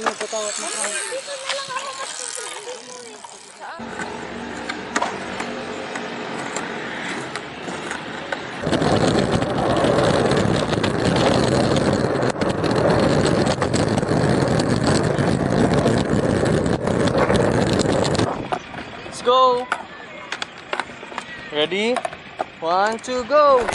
na ka. Dito na. Let's go. Ready? One, two, go.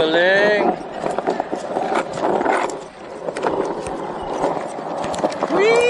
Galing. Whee!